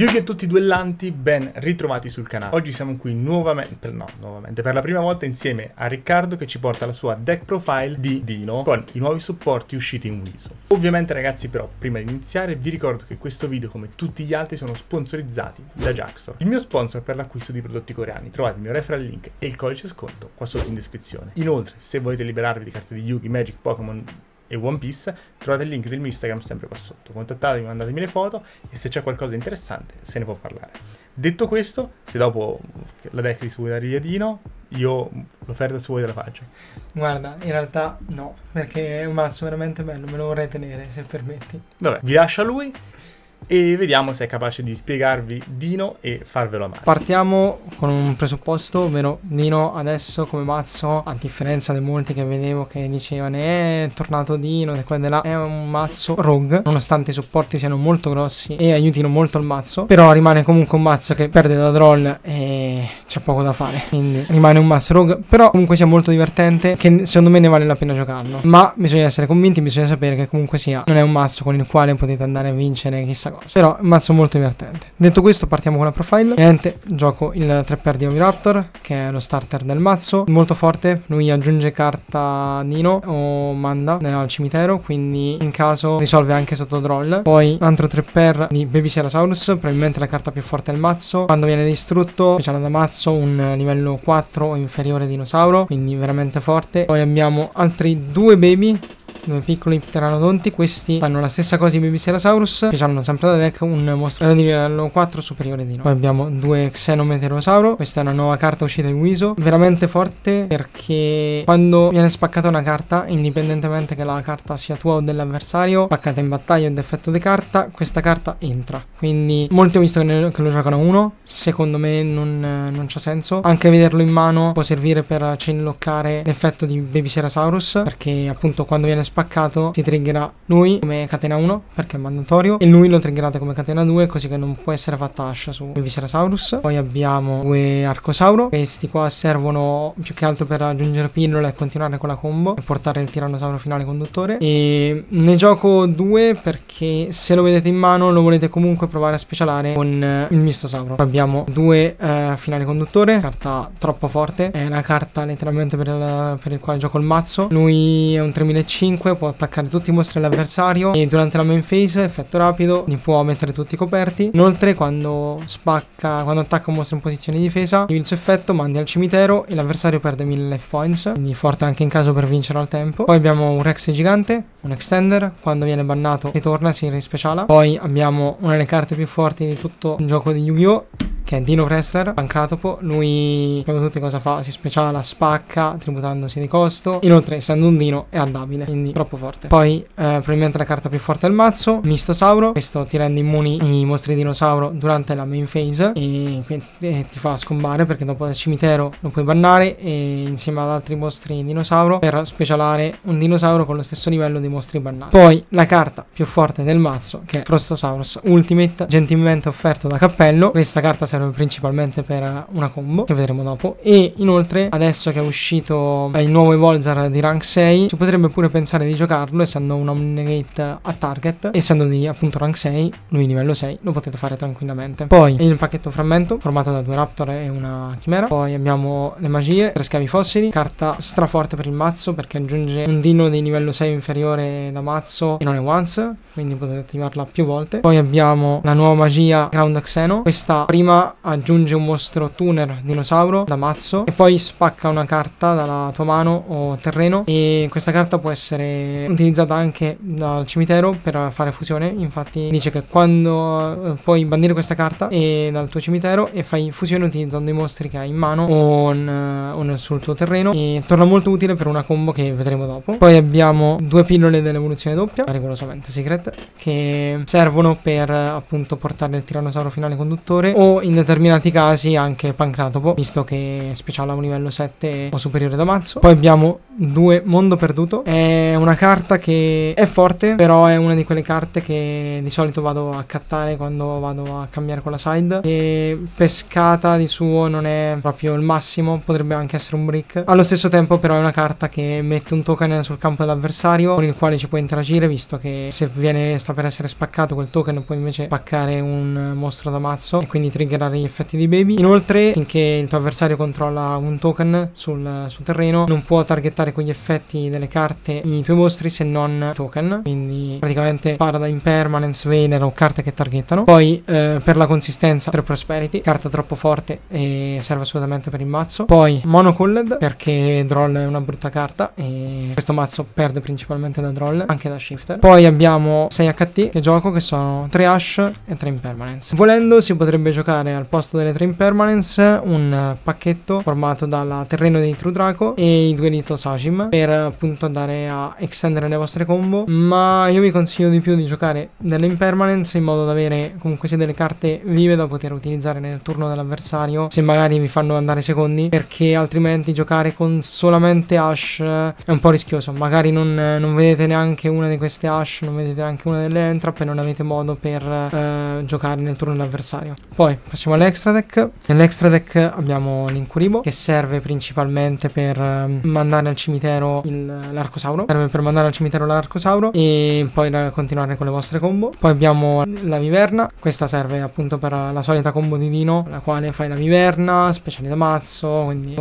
Yugi e tutti i duellanti, ben ritrovati sul canale. Oggi siamo qui nuovamente, no, nuovamente, per la prima volta insieme a Riccardo che ci porta la sua deck profile di Dino con i nuovi supporti usciti in Wiso. Ovviamente ragazzi però, prima di iniziare, vi ricordo che questo video come tutti gli altri sono sponsorizzati da Jackstore, il mio sponsor per l'acquisto di prodotti coreani. Trovate il mio referral link e il codice sconto qua sotto in descrizione. Inoltre, se volete liberarvi di carte di Yugi, Magic, Pokémon e One Piece, trovate il link del mio Instagram sempre qua sotto. Contattatemi, mandatemi le foto e se c'è qualcosa di interessante se ne può parlare. Detto questo, se dopo la deck di vuoi dare Dino, io l'offerta su voi te la faccio. Guarda, in realtà no, perché è un mazzo veramente bello, me lo vorrei tenere se permetti. Vabbè, vi lascio a lui e vediamo se è capace di spiegarvi Dino e farvelo amare. Partiamo con un presupposto, ovvero Dino adesso come mazzo, a differenza di molti che vedevo che dicevano è tornato Dino e qua e là, è un mazzo rogue, nonostante i supporti siano molto grossi e aiutino molto il mazzo, però rimane comunque un mazzo che perde da troll e c'è poco da fare, quindi rimane un mazzo rogue, però comunque sia molto divertente che secondo me ne vale la pena giocarlo, ma bisogna essere convinti, bisogna sapere che comunque sia non è un mazzo con il quale potete andare a vincere chissà cosa cosa. Però un mazzo molto divertente. Detto questo, partiamo con la profile. Niente, gioco il 3x di Oviraptor, che è lo starter del mazzo. Molto forte, lui aggiunge carta Nino o manda al cimitero, quindi in caso risolve anche sotto droll. Poi un altro 3x di Baby Serasaurus, probabilmente la carta più forte del mazzo. Quando viene distrutto, speciale da mazzo, un livello 4 o inferiore dinosauro, quindi veramente forte. Poi abbiamo altri due baby due piccoli pteranodonti. Questi fanno la stessa cosa di Babycerosaurus. Che hanno sempre da deck un mostro di livello 4 superiore di noi. Poi abbiamo due Xenometerosauro. Questa è una nuova carta uscita in Wiso. Veramente forte perché quando viene spaccata una carta, indipendentemente che la carta sia tua o dell'avversario, spaccata in battaglia o d'effetto di carta, questa carta entra. Quindi molti ho visto che, ne, che lo giocano uno. Secondo me non, non c'ha senso. Anche vederlo in mano può servire per chainlockare l'effetto di Babycerosaurus. Perché appunto quando viene spaccato si triggerà lui come catena 1 perché è mandatorio e lui lo triggerate come catena 2 così che non può essere fatta ascia su Viscerasaurus poi abbiamo due Arcosauro questi qua servono più che altro per aggiungere pillole e continuare con la combo e portare il tirannosauro finale conduttore. E ne gioco due perché se lo vedete in mano lo volete comunque provare a specialare con il mistosauro abbiamo due uh, finale conduttore carta troppo forte è la carta letteralmente per il, per il quale gioco il mazzo. Lui è un 3005 5 può attaccare tutti i mostri all'avversario e durante la main phase, effetto rapido, li può mettere tutti coperti. Inoltre quando spacca, quando attacca un mostro in posizione di difesa, il suo effetto mandi al cimitero e l'avversario perde 1000 life points, quindi forte anche in caso per vincere al tempo. Poi abbiamo un Rex gigante, un extender, quando viene bannato ritorna, si rispeciala. Poi abbiamo una delle carte più forti di tutto il gioco di Yu-Gi-Oh! che è Dino Wrestler, Pancratopo. Lui, proprio tutti cosa fa? Si speciala, spacca, tributandosi di costo. Inoltre, essendo un Dino, è andabile, quindi troppo forte. Poi, eh, probabilmente la carta più forte del mazzo, Mistosauro. Questo ti rende immuni i mostri dinosauro durante la main phase e, e ti fa scombare perché dopo il cimitero lo puoi bannare e insieme ad altri mostri dinosauro per specialare un dinosauro con lo stesso livello dei mostri bannati. Poi, la carta più forte del mazzo, che è Frostosaurus Ultimate, gentilmente offerto da Cappello. Questa carta serve serve principalmente per una combo che vedremo dopo e inoltre adesso che è uscito il nuovo Evolzar di rank 6 si potrebbe pure pensare di giocarlo essendo un Omnigate a target essendo di appunto rank 6 lui livello 6 lo potete fare tranquillamente. Poi il pacchetto frammento formato da due raptor e una chimera. Poi abbiamo le magie tre scavi fossili carta straforte per il mazzo perché aggiunge un dino di livello 6 inferiore da mazzo e non è once quindi potete attivarla più volte. Poi abbiamo la nuova magia Ground Xeno. Questa prima aggiunge un mostro tuner dinosauro da mazzo e poi spacca una carta dalla tua mano o terreno. E questa carta può essere utilizzata anche dal cimitero per fare fusione. Infatti dice che quando eh, puoi bandire questa carta e dal tuo cimitero e fai fusione utilizzando i mostri che hai in mano o, in, o nel, sul tuo terreno. E torna molto utile per una combo che vedremo dopo. Poi abbiamo due pillole dell'evoluzione doppia rigorosamente secret che servono per appunto portare il tirannosauro finale conduttore o in in determinati casi anche Pancratopo, visto che speciale a un livello 7 o superiore da mazzo. Poi abbiamo due Mondo Perduto, è una carta che è forte, però è una di quelle carte che di solito vado a cattare quando vado a cambiare con la side. E pescata di suo non è proprio il massimo, potrebbe anche essere un brick. Allo stesso tempo però è una carta che mette un token sul campo dell'avversario con il quale ci puoi interagire, visto che se viene sta per essere spaccato quel token puoi invece spaccare un mostro da mazzo e quindi triggerare gli effetti di baby. Inoltre, finché il tuo avversario controlla un token sul, sul terreno, non può targettare con gli effetti delle carte i tuoi mostri se non token. Quindi praticamente para da impermanence, Vener o carte che targettano. Poi eh, per la consistenza, 3 prosperity, carta troppo forte e serve assolutamente per il mazzo. Poi Monocolled, perché Droll è una brutta carta e questo mazzo perde principalmente da Droll, anche da Shifter. Poi abbiamo 6 HT che gioco che sono 3 Ash e 3 Impermanence. Volendo si potrebbe giocare al posto delle 3 Impermanence un pacchetto formato dal terreno dei True Draco e i due Lito Sajim per appunto andare a estendere le vostre combo, ma io vi consiglio di più di giocare delle Impermanence in modo da avere comunque sia delle carte vive da poter utilizzare nel turno dell'avversario se magari vi fanno andare secondi, perché altrimenti giocare con solamente Ash è un po' rischioso. Magari non, non vedete neanche una di queste Ash, non vedete neanche una delle Entrap e non avete modo per eh, giocare nel turno dell'avversario. Poi passiamo all'extra deck. Nell'extra deck abbiamo l'Incuribo che serve principalmente per eh, mandare al cimitero l'arcosauro. Serve per mandare al cimitero l'arcosauro e poi continuare con le vostre combo. Poi abbiamo la viverna. Questa serve appunto per la solita combo di Dino, la quale fai la viverna, speciali da mazzo, quindi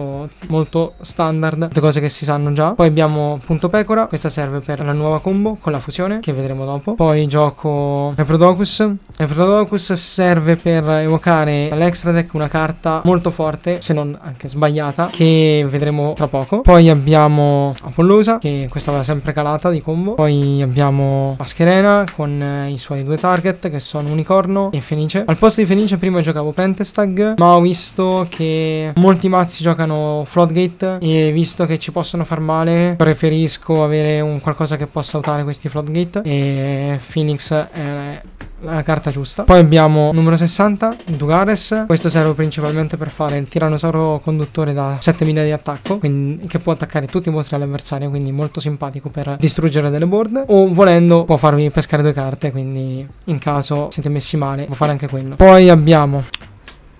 molto standard, tutte cose che si sanno già. Poi abbiamo punto pecora, questa serve per la nuova combo con la fusione che vedremo dopo. Poi gioco Reprodocus. Reprodocus serve per evocare all'extra deck una carta molto forte, se non anche sbagliata, che vedremo tra poco. Poi abbiamo Apollosa, che questa va sempre calata di combo. Poi abbiamo Mascherena con i suoi due target che sono Unicorno e Fenice. Al posto di Fenice prima giocavo Pentestag, ma ho visto che molti mazzi giocano Floodgate e visto che ci possono far male, preferisco avere un qualcosa che possa utare questi Floodgate e Phoenix è la carta giusta. Poi abbiamo numero 60, Dugares. Questo serve principalmente per fare il tirannosauro conduttore da 7000 di attacco, quindi, che può attaccare tutti i mostri all'avversario, quindi molto simpatico per distruggere delle board. O volendo può farvi pescare due carte, quindi in caso siete messi male può fare anche quello. Poi abbiamo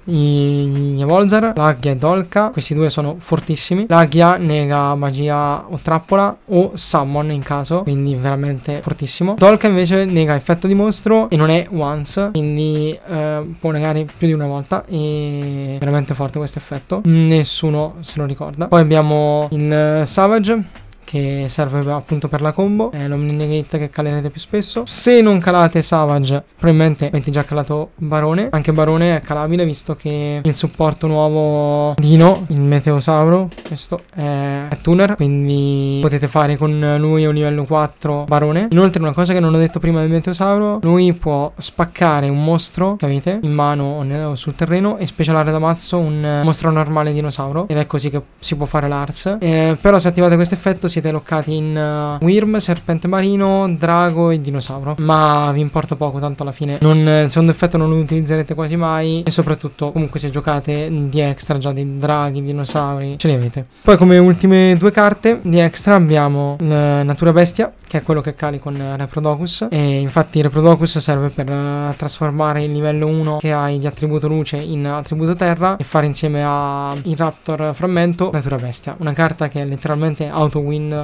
i Volzar, Laghia e Dolka. Questi due sono fortissimi. Laghia nega magia o trappola o summon in caso, quindi veramente fortissimo. Dolka invece nega effetto di mostro e non è once, quindi eh, può negare più di una volta e veramente forte questo effetto. Nessuno se lo ricorda. Poi abbiamo il Savage che serve appunto per la combo. È l'Omninegate che calerete più spesso. Se non calate Savage probabilmente avete già calato Barone. Anche Barone è calabile visto che il supporto nuovo Dino il Meteosauro questo è, Tuner. Quindi potete fare con lui un livello 4 Barone. Inoltre una cosa che non ho detto prima del Meteosauro lui può spaccare un mostro che avete in mano o, sul terreno e specialare da mazzo un mostro normale dinosauro. Ed è così che si può fare l'Ars eh, però se attivate questo effetto si siete loccati in uh, Wyrm, Serpente Marino, Drago e Dinosauro. Ma vi importa poco, tanto alla fine non, il secondo effetto non lo utilizzerete quasi mai. E soprattutto, comunque, se giocate di extra già di draghi, dinosauri, ce li avete. Poi, come ultime due carte di extra, abbiamo Natura Bestia, che è quello che cali con Reprodocus. E infatti, Reprodocus serve per uh, trasformare il livello 1 che hai di attributo luce in attributo terra e fare insieme a il Raptor Frammento Natura Bestia. Una carta che è letteralmente auto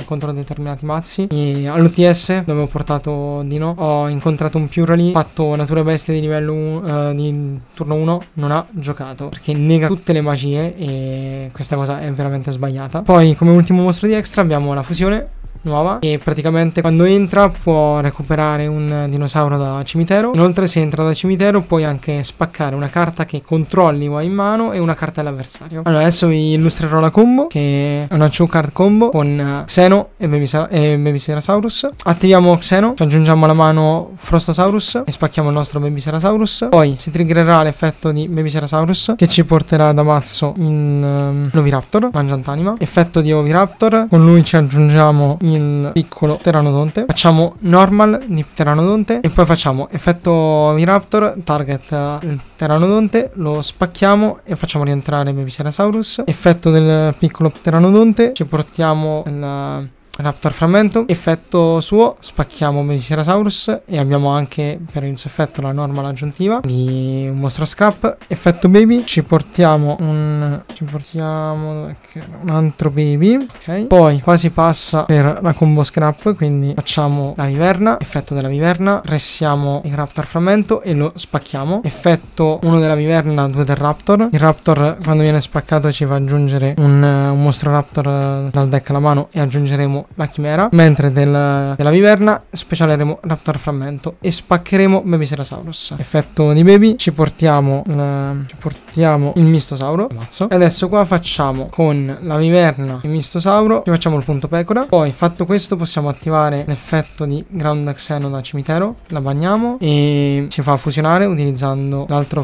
contro determinati mazzi. E all'OTS, dove ho portato Dino, ho incontrato un Purely, fatto natura bestia di livello 1, uh, di turno 1, non ha giocato perché nega tutte le magie e questa cosa è veramente sbagliata. Poi, come ultimo mostro di extra, abbiamo la fusione nuova e praticamente quando entra può recuperare un dinosauro da cimitero. Inoltre se entra da cimitero puoi anche spaccare una carta che controlli o hai in mano e una carta dell'avversario. Allora adesso vi illustrerò la combo che è una 2 card combo con Xeno e Babyserasaurus. Attiviamo Xeno, ci aggiungiamo alla mano Frostosaurus e spacchiamo il nostro Babyserasaurus. Poi si triggererà l'effetto di Babyserasaurus che ci porterà da mazzo in um, Oviraptor, mangiantanima. Effetto di Oviraptor, con lui ci aggiungiamo in il piccolo pteranodonte. Facciamo normal di pteranodonte e poi facciamo effetto Viraptor, target eh, il pteranodonte, lo spacchiamo e facciamo rientrare Babycerasaurus. Effetto del piccolo pteranodonte, ci portiamo il Raptor frammento, effetto suo, spacchiamo Meliserasaurus e abbiamo anche per il suo effetto la normal aggiuntiva di un mostro scrap. Effetto baby, ci portiamo un... ci portiamo... un altro baby, ok. Poi qua si passa per la combo scrap, quindi facciamo la viverna, effetto della viverna, ressiamo il Raptor frammento e lo spacchiamo. Effetto 1 della viverna, 2 del Raptor. Il Raptor quando viene spaccato ci va ad aggiungere un, un mostro Raptor dal deck alla mano e aggiungeremo la chimera, mentre del, della viverna specialeremo Raptor frammento e spaccheremo Babycerasaurus. Effetto di Baby, ci portiamo, la, ci portiamo il mistosauro, mazzo. E adesso qua facciamo con la viverna il mistosauro, ci facciamo il punto pecora. Poi fatto questo possiamo attivare l'effetto di Ground Xeno da cimitero, la bagniamo e ci fa fusionare utilizzando l'altro,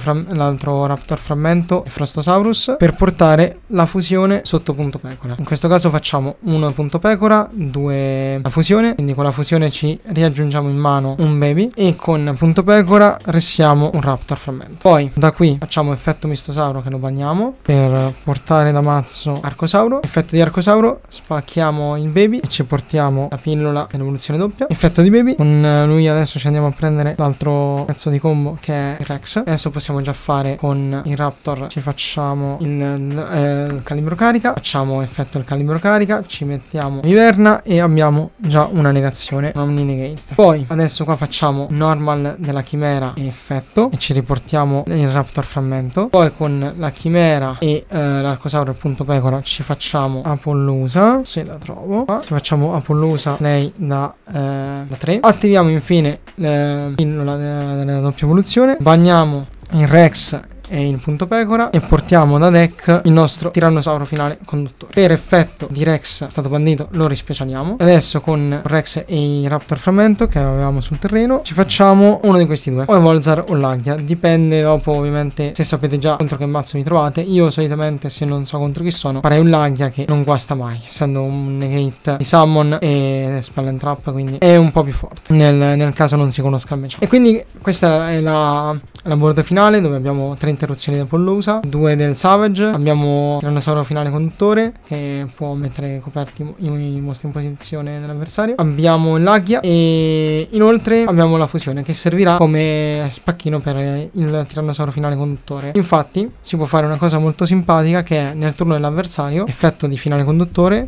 Raptor frammento e Frostosaurus per portare la fusione sotto punto pecora. In questo caso facciamo uno punto pecora, due la fusione, quindi con la fusione ci riaggiungiamo in mano un baby e con punto pecora restiamo un raptor frammento. Poi da qui facciamo effetto mistosauro che lo bagniamo per portare da mazzo arcosauro. Effetto di arcosauro, spacchiamo il baby e ci portiamo la pillola dell'evoluzione doppia. Effetto di baby, con lui adesso ci andiamo a prendere l'altro pezzo di combo che è il Rex. Adesso possiamo già fare con il raptor, ci facciamo il, eh, il calibro carica, facciamo effetto del calibro carica, ci mettiamo viverna esterna e abbiamo già una negazione, una negate. Poi adesso qua facciamo normal della chimera e effetto e ci riportiamo il raptor frammento. Poi con la chimera e eh, l'arcosauro punto pecora ci facciamo Apollusa, se la trovo. Ci facciamo Apollusa, lei da, eh, da 3. Attiviamo infine la pillola della, doppia evoluzione. Bagniamo il Rex e il punto pecora e portiamo da deck il nostro tirannosauro finale conduttore. Per effetto di Rex stato bandito lo rispecialiamo. Adesso con Rex e il Raptor frammento che avevamo sul terreno ci facciamo uno di questi due, o Evolzar o Lagia, dipende dopo ovviamente se sapete già contro che mazzo vi trovate. Io solitamente se non so contro chi sono farei un Lagia che non guasta mai, essendo un negate di Summon e Spell and Trap, quindi è un po' più forte nel, nel caso non si conosca il matchup. E quindi questa è la, la board finale dove abbiamo 30 interruzioni da Pollusa, due del Savage, abbiamo Tirannosauro finale conduttore che può mettere coperti i, i mostri in posizione dell'avversario, abbiamo l'Aghia e inoltre abbiamo la fusione che servirà come spacchino per il Tirannosauro finale conduttore. Infatti si può fare una cosa molto simpatica che è nel turno dell'avversario, effetto di finale conduttore,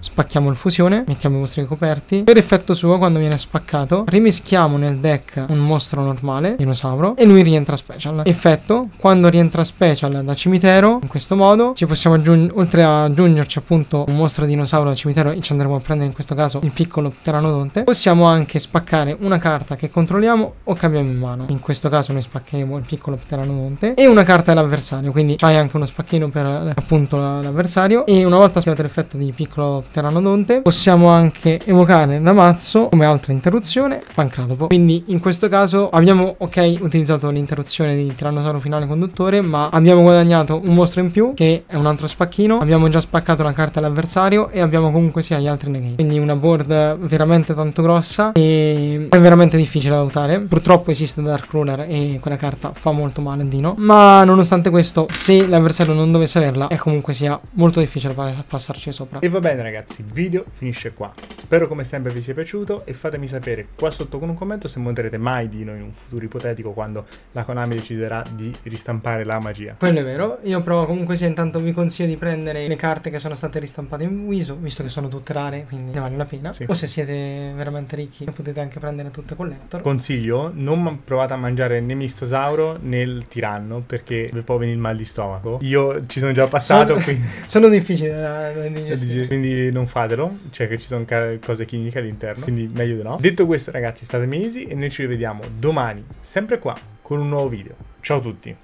spacchiamo il fusione, mettiamo i mostri coperti. Per effetto suo, quando viene spaccato, rimischiamo nel deck un mostro normale, dinosauro, e lui rientra special. Effetto, quando rientra special da cimitero, in questo modo, ci possiamo aggiungere, oltre a aggiungerci appunto un mostro dinosauro da cimitero, e ci andremo a prendere in questo caso il piccolo pteranodonte, possiamo anche spaccare una carta che controlliamo o che abbiamo in mano. In questo caso noi spaccheremo il piccolo pteranodonte e una carta dell'avversario, quindi c'hai anche uno spacchino per appunto l'avversario e una volta spiegato l'effetto di piccolo pteranodonte possiamo anche evocare da mazzo come altra interruzione Pancratopo. Quindi in questo caso abbiamo ok utilizzato l'interruzione di tirannosauro finale conduttore ma abbiamo guadagnato un mostro in più che è un altro spacchino. Abbiamo già spaccato la carta all'avversario e abbiamo comunque sia gli altri negati. Quindi una board veramente tanto grossa e è veramente difficile da valutare purtroppo esiste Dark Ruler e quella carta fa molto male a Dino. Ma nonostante questo se l'avversario non dovesse averla è comunque sia molto difficile passarci sopra. E va bene ragazzi ragazzi, il video finisce qua. Spero come sempre vi sia piaciuto e fatemi sapere qua sotto con un commento se monterete mai Dino in un futuro ipotetico quando la Konami deciderà di ristampare la magia. Quello è vero, io però comunque sia intanto vi consiglio di prendere le carte che sono state ristampate in Wiso, visto che sono tutte rare, quindi ne vale la pena. Sì. O se siete veramente ricchi potete anche prendere tutte collector. Consiglio, non provate a mangiare né mistosauro né il tiranno perché vi può venire il mal di stomaco. Io ci sono già passato, sono, quindi... sono difficili da, da digestire. Quindi non fatelo, cioè che ci sono cose chimiche all'interno, quindi meglio di no. Detto questo ragazzi, state easy e noi ci rivediamo domani, sempre qua, con un nuovo video. Ciao a tutti!